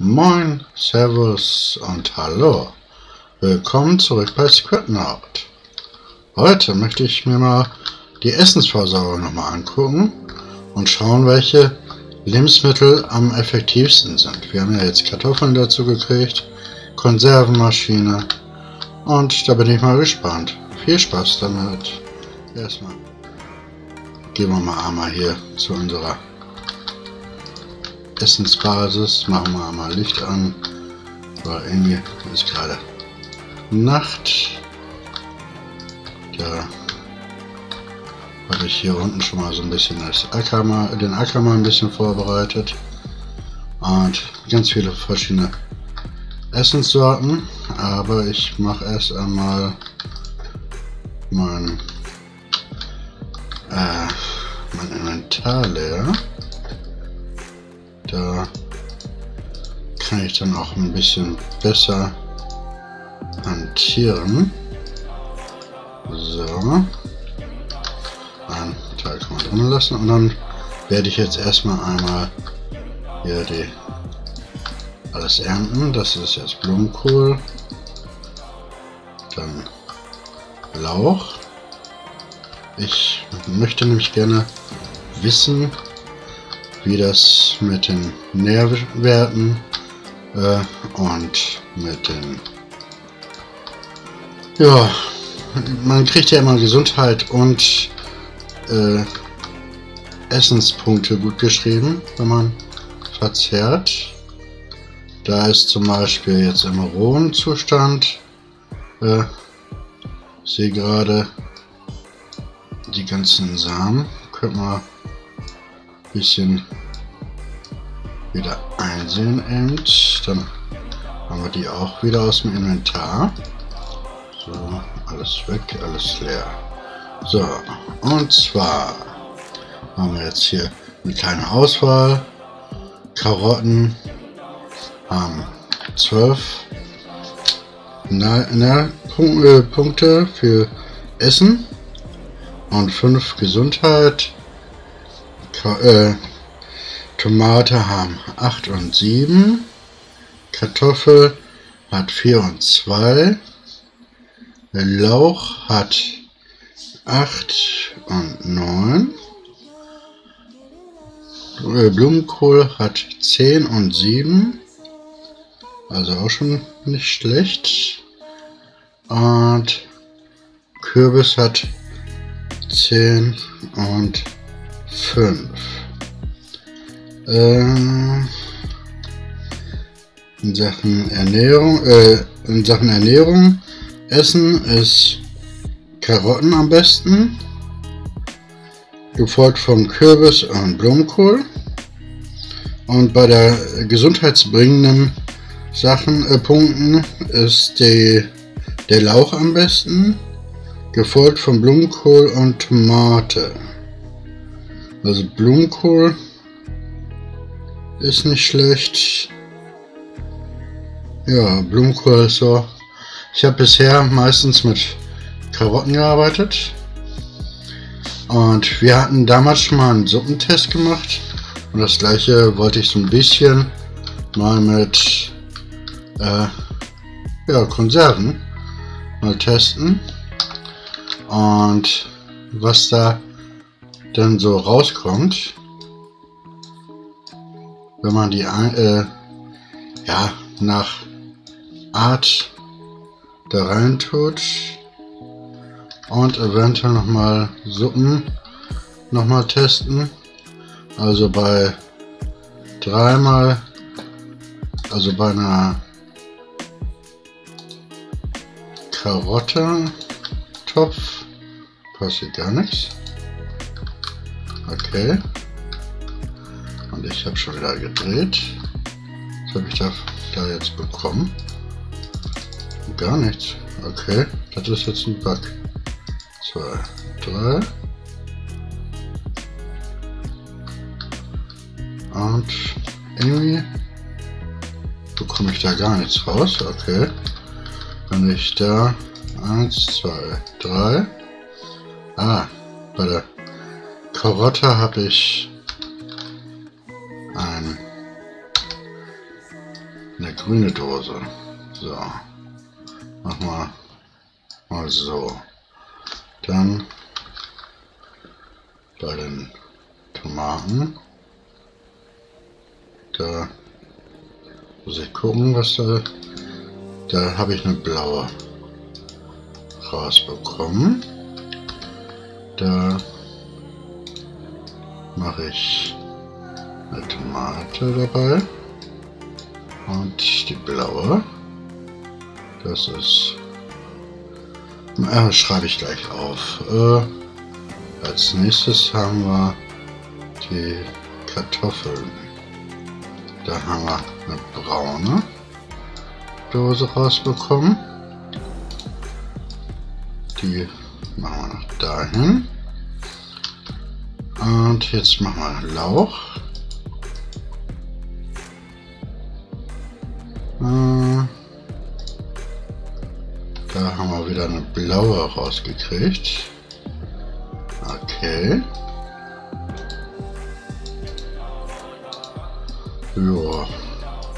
Moin, Servus und Hallo. Willkommen zurück bei Scriptnaut. Heute möchte ich mir mal die Essensversorgung nochmal angucken und schauen, welche Lebensmittel am effektivsten sind. Wir haben ja jetzt Kartoffeln dazu gekriegt, Konservenmaschine und da bin ich mal gespannt. Viel Spaß damit. Erstmal gehen wir mal einmal hier zu unserer Essensbasis. Machen wir mal Licht an, weil irgendwie ist gerade Nacht. Da habe ich hier unten schon mal so ein bisschen das Acker mal, den Acker mal ein bisschen vorbereitet. Und ganz viele verschiedene Essenssorten. Aber ich mache erst einmal mein, äh, mein Inventar leer. Kann ich dann auch ein bisschen besser hantieren. So. Ein Teil kann man drin lassen und dann werde ich jetzt erstmal einmal hier die alles ernten. Das ist jetzt Blumenkohl. Dann Lauch. Ich möchte nämlich gerne wissen, wie das mit den Nährwerten äh, und mit den ja man kriegt ja immer Gesundheit und äh, Essenspunkte gut geschrieben, wenn man verzehrt. Da ist zum Beispiel jetzt im rohen Zustand, äh, sehe gerade die ganzen Samen, könnte man ein bisschen wieder einsehen eben. Dann haben wir die auch wieder aus dem Inventar. So, alles weg, alles leer. So, und zwar haben wir jetzt hier eine kleine Auswahl. Karotten haben 12 na, na, äh, Punkte für Essen und 5 Gesundheit. Ka äh, Tomate haben 8 und 7. Kartoffel hat 4 und 2. Lauch hat 8 und 9. Äh, Blumenkohl hat 10 und 7. Also auch schon nicht schlecht. Und Kürbis hat 10 und 5. Äh, in Sachen Ernährung, äh, in Sachen Ernährung, Essen ist Karotten am besten, gefolgt vom Kürbis und Blumenkohl. Und bei der gesundheitsbringenden Sachen, äh, Punkten ist die, der Lauch am besten, gefolgt von Blumenkohl und Tomate. Also Blumenkohl ist nicht schlecht. Ja, Blumenkohl ist so. Ich habe bisher meistens mit Karotten gearbeitet. Und wir hatten damals schon mal einen Suppentest gemacht. Und das gleiche wollte ich so ein bisschen mal mit äh, ja, Konserven mal testen. Und was da dann so rauskommt, wenn man die äh, ja, nach Art da rein tut und eventuell nochmal Suppen nochmal testen. Also bei dreimal, also bei einer Karotte Topf passiert gar nichts. Okay. Und ich habe schon wieder gedreht. Was habe ich da, da jetzt bekommen? Gar nichts. Okay, das ist jetzt ein Bug. 2, 3. Und irgendwie bekomme ich da gar nichts raus. Okay. Wenn ich da 1, 2, 3. Ah, bei der Karotte habe ich ein eine grüne Dose. So. Mach mal, mal so. Dann bei den Tomaten. Da muss ich gucken, was da... Da habe ich eine blaue rausbekommen. Da mache ich eine Tomate dabei. Und die blaue. Das ist... Äh, schreibe ich gleich auf. Äh, als nächstes haben wir die Kartoffeln. Da haben wir eine braune Dose rausbekommen. Die machen wir noch dahin. Und jetzt machen wir Lauch. Äh, da haben wir wieder eine blaue rausgekriegt. Okay. Ja,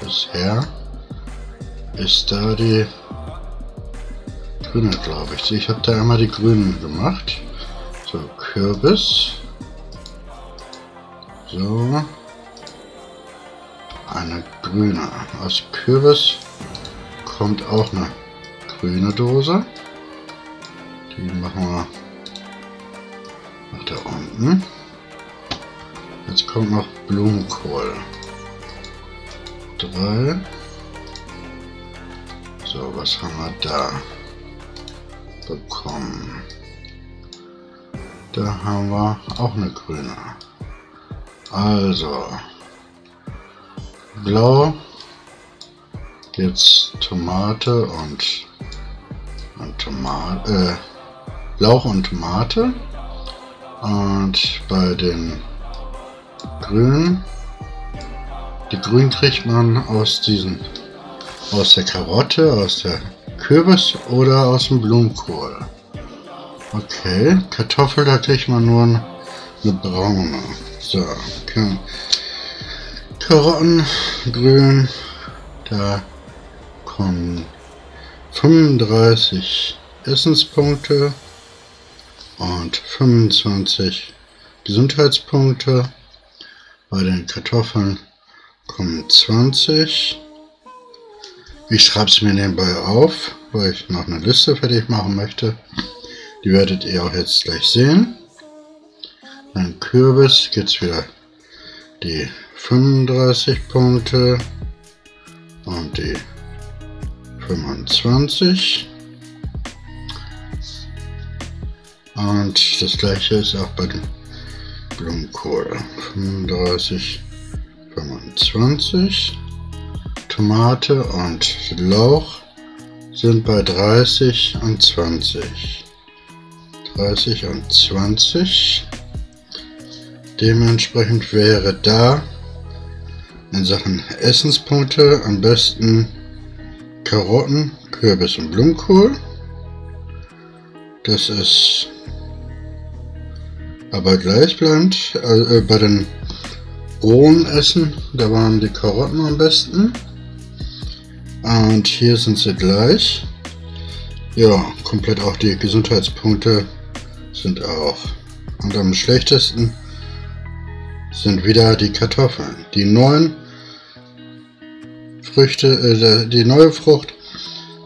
bisher ist da die grüne, glaube ich. Ich habe da einmal die grünen gemacht. So, Kürbis. So. Eine grüne. Aus Kürbis kommt auch eine grüne Dose. Die machen wir nach da unten. Jetzt kommt noch Blumenkohl. Drei. So, was haben wir da bekommen? Da haben wir auch eine grüne. Also, blau, jetzt Tomate und, und Tomate, äh, Lauch und Tomate. Und bei den Grünen, die Grün kriegt man aus diesen aus der Karotte, aus der Kürbis oder aus dem Blumenkohl. Okay, Kartoffel, da kriegt man nur eine braune. So, okay. Karotten, grün, da kommen 35 Essenspunkte und 25 Gesundheitspunkte. Bei den Kartoffeln kommen 20 ich schreibe es mir nebenbei auf, weil ich noch eine Liste fertig machen möchte. Die werdet ihr auch jetzt gleich sehen. Dann Kürbis geht es wieder die 35 Punkte und die 25. Und das gleiche ist auch bei dem Blumenkohl. 35, 25. Tomate und Lauch sind bei 30 und 20. 30 und 20. Dementsprechend wäre da in Sachen Essenspunkte am besten Karotten, Kürbis und Blumenkohl. Das ist aber gleichbleibend. Äh, bei den rohen Essen, da waren die Karotten am besten. Und hier sind sie gleich. Ja, komplett auch die Gesundheitspunkte sind auch. Und am schlechtesten sind wieder die Kartoffeln. Die neuen Früchte, äh, die neue Frucht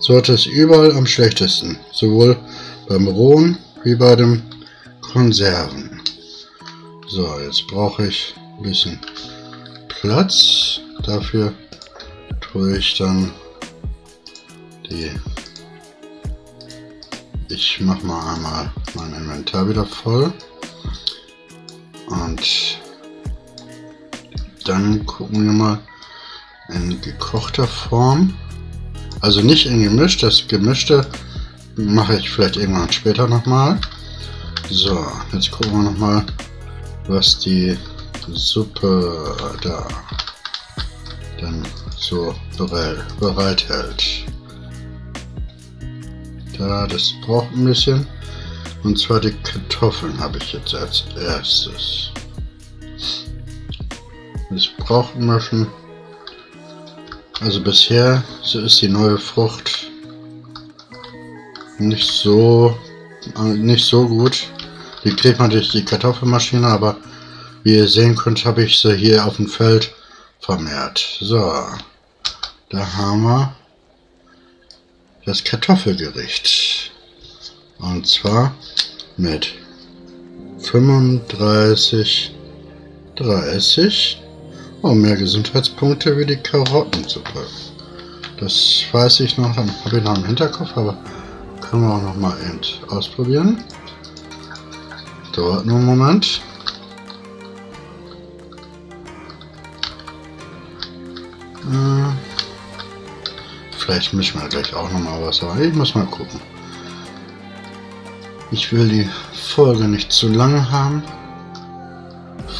sollte es überall am schlechtesten. Sowohl beim Rohen wie bei dem Konserven. So, jetzt brauche ich ein bisschen Platz. Dafür tue ich dann die ich mache mal einmal mein Inventar wieder voll und dann gucken wir mal in gekochter Form also nicht in gemischt das gemischte mache ich vielleicht irgendwann später nochmal so jetzt gucken wir noch mal was die Suppe da dann so bereithält da, das braucht ein bisschen. Und zwar die Kartoffeln habe ich jetzt als erstes. Das braucht ein bisschen. Also bisher ist die neue Frucht nicht so äh, nicht so gut. Die kriegt man durch die Kartoffelmaschine, aber wie ihr sehen könnt, habe ich sie hier auf dem Feld vermehrt. So, da haben wir das Kartoffelgericht. Und zwar mit 35, 30 und mehr Gesundheitspunkte wie die Karottensuppe. Das weiß ich noch, habe ich noch im Hinterkopf, aber können wir auch noch mal eben ausprobieren. Dauert nur einen Moment. Äh, vielleicht mischen wir gleich auch noch mal was, aber ich muss mal gucken. Ich will die Folge nicht zu lang haben.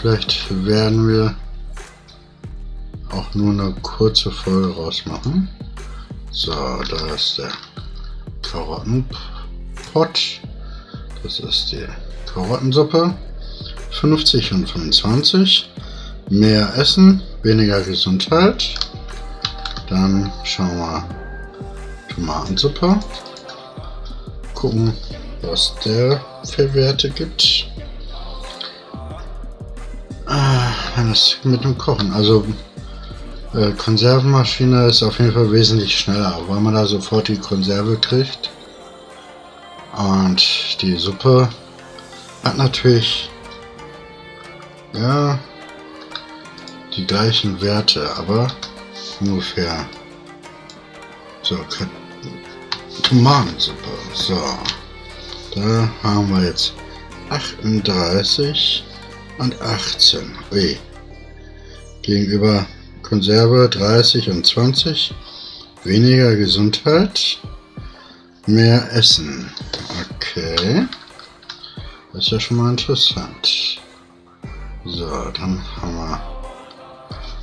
Vielleicht werden wir auch nur eine kurze Folge rausmachen. So, da ist der Karottenpott. Das ist die Karottensuppe. 50 und 25. Mehr Essen, weniger Gesundheit. Dann schauen wir Tomatensuppe. Gucken, was der für Werte gibt. Ah, es mit dem Kochen. Also äh, Konservenmaschine ist auf jeden Fall wesentlich schneller, weil man da sofort die Konserve kriegt. Und die Suppe hat natürlich ja die gleichen Werte, aber ungefähr so Tomatensuppe. So, da haben wir jetzt 38 und 18. Ui. Gegenüber Konserve 30 und 20. Weniger Gesundheit. Mehr Essen. Okay. Das ist ja schon mal interessant. So, dann haben wir...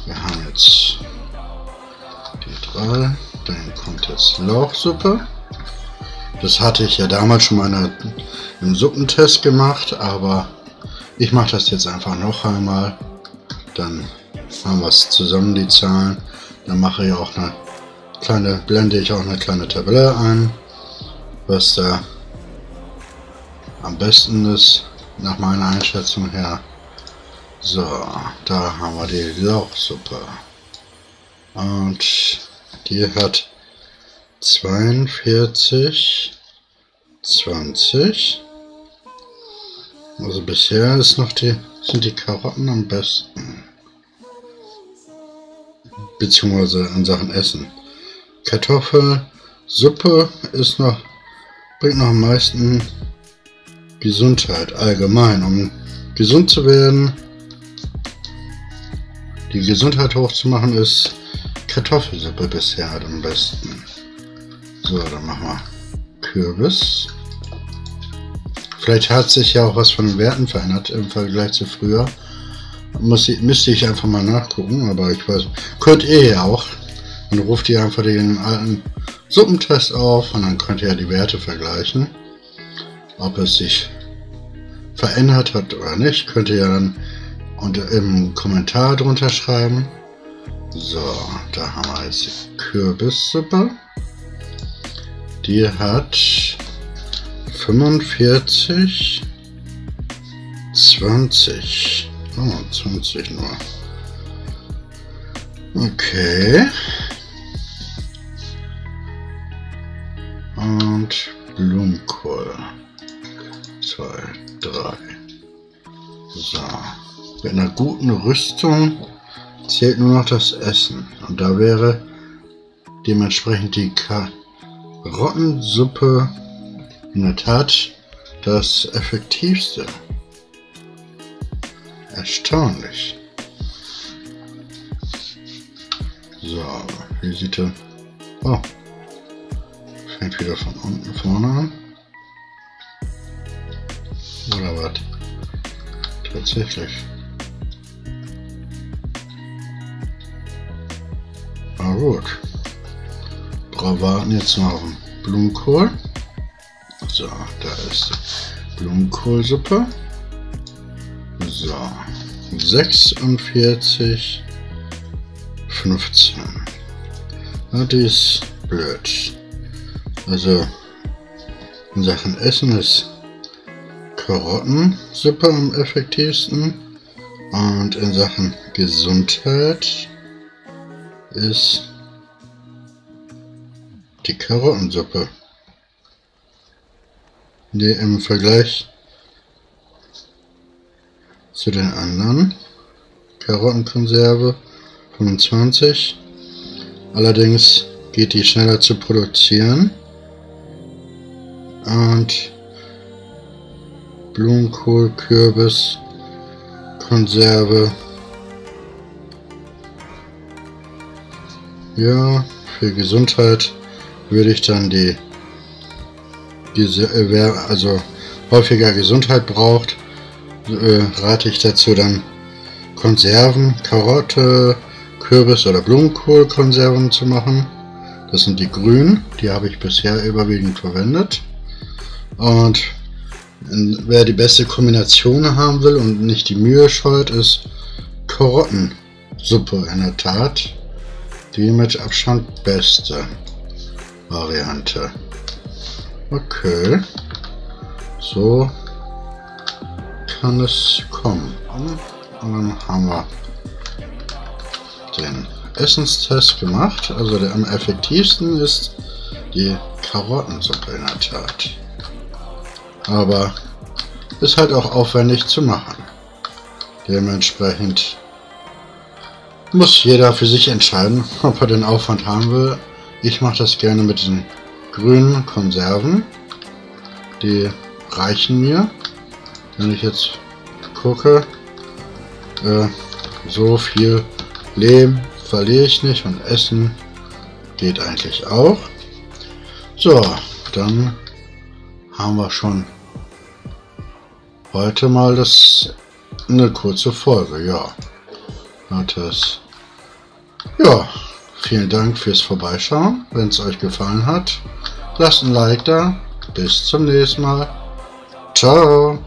Wir haben jetzt die drei. Dann kommt jetzt Lauchsuppe. Das hatte ich ja damals schon mal im Suppentest gemacht, aber ich mache das jetzt einfach noch einmal. Dann haben wir es zusammen, die Zahlen. Dann mache ich auch eine kleine, blende ich auch eine kleine Tabelle ein, was da am besten ist, nach meiner Einschätzung her. So, da haben wir die Lauchsuppe. Und die hat 42, 20. Also bisher ist noch die, sind die Karotten am besten beziehungsweise in Sachen Essen. Kartoffelsuppe ist noch, bringt noch am meisten Gesundheit allgemein. Um gesund zu werden, die Gesundheit hochzumachen, ist Kartoffelsuppe bisher halt am besten. So, dann machen wir Kürbis. Vielleicht hat sich ja auch was von den Werten verändert im Vergleich zu früher. Muss, müsste ich einfach mal nachgucken, aber ich weiß, könnt ihr ja auch. Dann ruft ihr einfach den alten Suppentest auf und dann könnt ihr ja die Werte vergleichen. Ob es sich verändert hat oder nicht, könnt ihr ja dann unter, im Kommentar drunter schreiben. So, da haben wir jetzt die Kürbissuppe. Die hat 45, 20. Oh, 20 nur. Okay. Und Blumenkohl. 2, 3. So. Mit einer guten Rüstung zählt nur noch das Essen. Und da wäre dementsprechend die Karottensuppe in der Tat das effektivste. Erstaunlich. So, wie sieht er... Oh. Fängt wieder von unten vorne an. Oder was? Tatsächlich. Na gut. Brauchen warten jetzt noch auf den Blumenkohl. So, da ist Blumenkohlsuppe. So, 46, 15. Ja, die ist blöd. Also in Sachen Essen ist Karottensuppe am effektivsten. Und in Sachen Gesundheit ist die Karottensuppe. Die im Vergleich zu den anderen Karottenkonserve 25. Allerdings geht die schneller zu produzieren. Und Blumenkohl, Kürbis, Konserve. Ja, für Gesundheit würde ich dann die, diese, wer also häufiger Gesundheit braucht, äh, rate ich dazu dann Konserven, Karotte, Kürbis oder Blumenkohlkonserven zu machen. Das sind die grünen, die habe ich bisher überwiegend verwendet. Und wer die beste Kombination haben will und nicht die Mühe scheut, ist Karottensuppe in der Tat. Die mit Abstand beste Variante. Okay. So kann es kommen. Und dann haben wir den Essenstest gemacht. Also der am effektivsten ist die Karottensuppe in der Tat. Aber ist halt auch aufwendig zu machen. Dementsprechend muss jeder für sich entscheiden, ob er den Aufwand haben will. Ich mache das gerne mit den grünen Konserven. Die reichen mir. Wenn ich jetzt gucke, äh, so viel Leben verliere ich nicht und Essen geht eigentlich auch. So, dann haben wir schon heute mal das eine kurze Folge, ja. Es. Ja, vielen Dank fürs Vorbeischauen. Wenn es euch gefallen hat, lasst ein Like da. Bis zum nächsten Mal. Ciao.